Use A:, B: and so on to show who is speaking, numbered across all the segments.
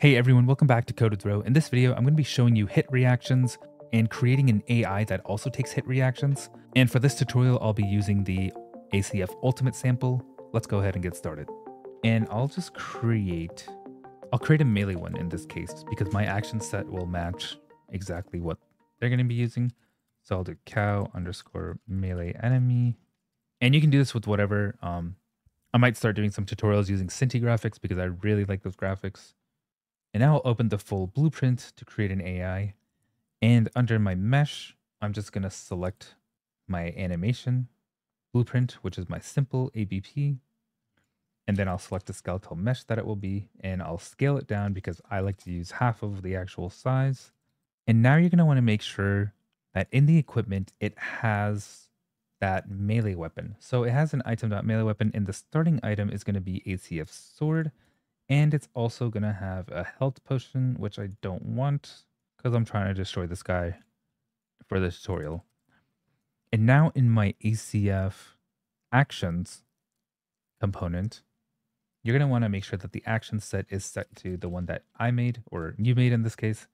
A: Hey everyone, welcome back to Code with Ro. In this video, I'm going to be showing you hit reactions and creating an AI that also takes hit reactions. And for this tutorial, I'll be using the ACF Ultimate sample. Let's go ahead and get started. And I'll just create, I'll create a melee one in this case because my action set will match exactly what they're going to be using. So I'll do cow underscore melee enemy. And you can do this with whatever. Um, I might start doing some tutorials using Synty graphics because I really like those graphics. And now I'll open the full blueprint to create an AI. And under my mesh, I'm just going to select my animation blueprint, which is my simple ABP. And then I'll select the skeletal mesh that it will be, and I'll scale it down because I like to use half of the actual size. And now you're going to want to make sure that in the equipment, it has that melee weapon. So it has an item.melee weapon, and the starting item is going to be ACF sword. And it's also going to have a health potion, which I don't want because I'm trying to destroy this guy for the tutorial. And now in my ACF actions component, you're going to want to make sure that the action set is set to the one that I made or you made in this case.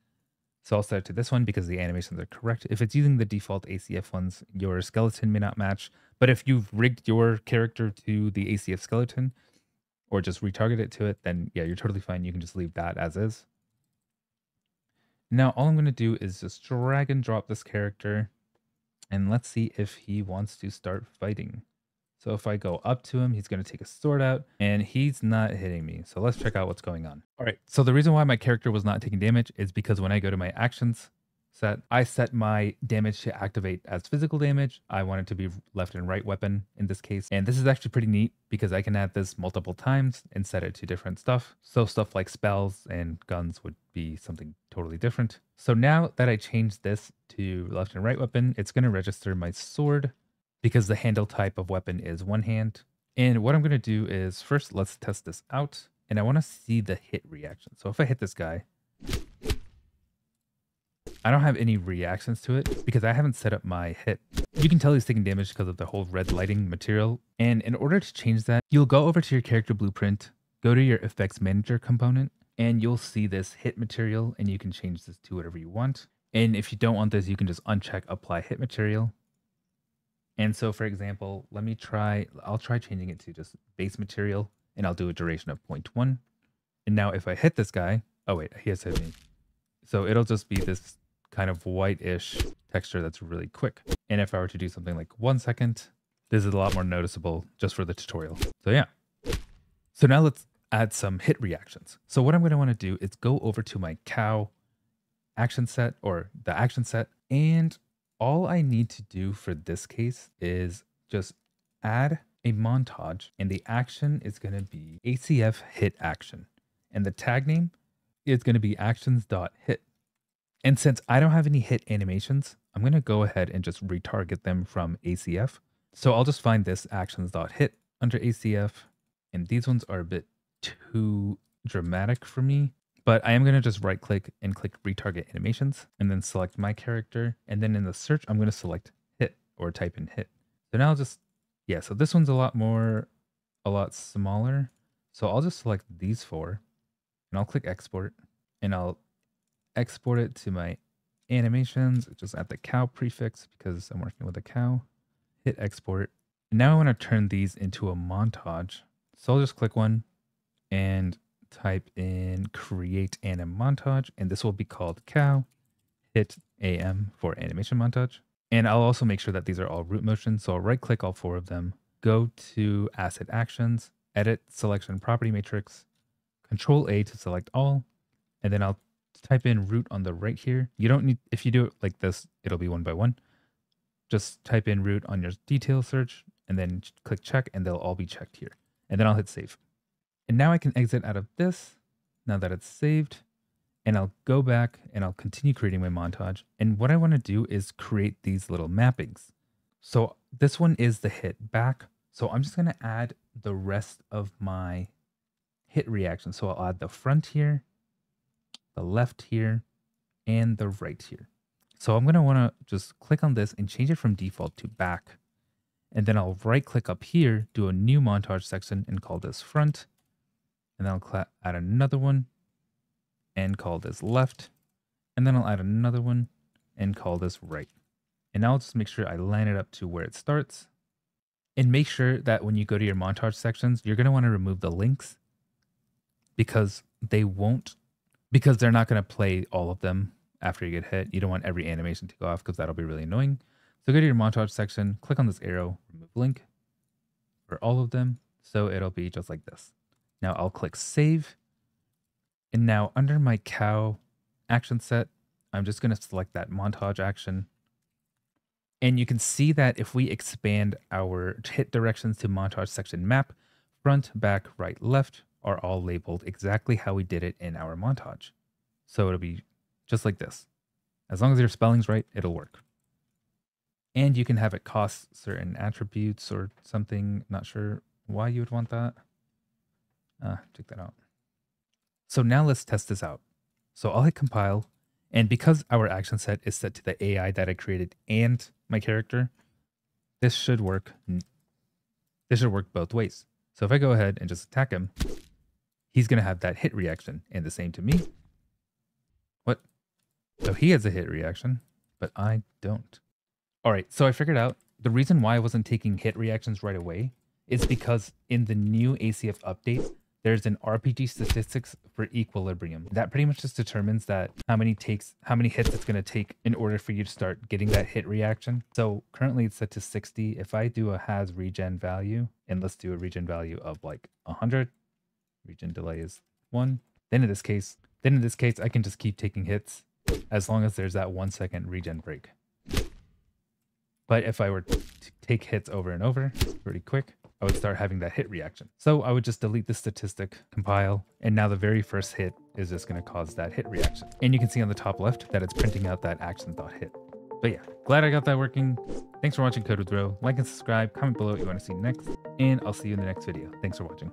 A: So I'll set it to this one because the animations are correct. If it's using the default ACF ones, your skeleton may not match. But if you've rigged your character to the ACF skeleton, or just retarget it to it, then yeah, you're totally fine. You can just leave that as is. Now, all I'm going to do is just drag and drop this character and let's see if he wants to start fighting. So if I go up to him, he's going to take a sword out and he's not hitting me. So let's check out what's going on. All right. So the reason why my character was not taking damage is because when I go to my actions set, I set my damage to activate as physical damage. I want it to be left and right weapon in this case. And this is actually pretty neat because I can add this multiple times and set it to different stuff. So stuff like spells and guns would be something totally different. So now that I changed this to left and right weapon, it's going to register my sword because the handle type of weapon is one hand. And what I'm going to do is first, let's test this out. And I want to see the hit reaction. So if I hit this guy, I don't have any reactions to it because I haven't set up my hit. You can tell he's taking damage because of the whole red lighting material. And in order to change that, you'll go over to your character blueprint, go to your effects manager component, and you'll see this hit material and you can change this to whatever you want. And if you don't want this, you can just uncheck apply hit material. And so for example, let me try, I'll try changing it to just base material and I'll do a duration of 0.1. And now if I hit this guy, oh wait, he has hit me. So it'll just be this kind of white-ish texture that's really quick. And if I were to do something like one second, this is a lot more noticeable just for the tutorial. So yeah. So now let's add some hit reactions. So what I'm going to want to do is go over to my cow action set or the action set. And all I need to do for this case is just add a montage and the action is going to be ACF hit action. And the tag name is going to be actions.hit. And since I don't have any hit animations, I'm going to go ahead and just retarget them from ACF. So I'll just find this actions.hit under ACF. And these ones are a bit too dramatic for me. But I am going to just right click and click retarget animations and then select my character. And then in the search, I'm going to select hit or type in hit. So now I'll just, yeah, so this one's a lot more, a lot smaller. So I'll just select these four and I'll click export and I'll export it to my animations, just add the cow prefix because I'm working with a cow, hit export. And now I want to turn these into a montage. So I'll just click one and type in create anim montage, and this will be called cow, hit AM for animation montage. And I'll also make sure that these are all root motions. So I'll right click all four of them, go to asset actions, edit selection property matrix, control A to select all, and then I'll type in root on the right here. You don't need, if you do it like this, it'll be one by one. Just type in root on your detail search and then click check and they'll all be checked here. And then I'll hit save. And now I can exit out of this now that it's saved and I'll go back and I'll continue creating my montage. And what I want to do is create these little mappings. So this one is the hit back. So I'm just going to add the rest of my hit reaction. So I'll add the front here the left here, and the right here. So I'm going to want to just click on this and change it from default to back. And then I'll right click up here, do a new montage section and call this front. And then I'll add another one. and call this left. And then I'll add another one and call this right. And now I'll just make sure I line it up to where it starts. And make sure that when you go to your montage sections, you're going to want to remove the links because they won't, because they're not going to play all of them after you get hit. You don't want every animation to go off because that'll be really annoying. So go to your montage section, click on this arrow, remove link for all of them. So it'll be just like this. Now I'll click save. And now under my cow action set, I'm just going to select that montage action. And you can see that if we expand our hit directions to montage section map, front, back, right, left are all labeled exactly how we did it in our montage. So it'll be just like this. As long as your spelling's right, it'll work. And you can have it cost certain attributes or something. Not sure why you would want that. Uh, check that out. So now let's test this out. So I'll hit compile. And because our action set is set to the AI that I created and my character, this should work. This should work both ways. So if I go ahead and just attack him, he's going to have that hit reaction and the same to me. What? So he has a hit reaction, but I don't. All right, so I figured out the reason why I wasn't taking hit reactions right away is because in the new ACF update, there's an RPG statistics for equilibrium. That pretty much just determines that how many takes, how many hits it's going to take in order for you to start getting that hit reaction. So currently it's set to 60. If I do a has regen value, and let's do a regen value of like 100, regen delay is one. Then in this case, then in this case, I can just keep taking hits as long as there's that one second regen break. But if I were to take hits over and over pretty quick, I would start having that hit reaction. So I would just delete the statistic, compile, and now the very first hit is just going to cause that hit reaction. And you can see on the top left that it's printing out that action dot hit. But yeah, glad I got that working. Thanks for watching Code with Ro. Like and subscribe, comment below what you want to see next, and I'll see you in the next video. Thanks for watching.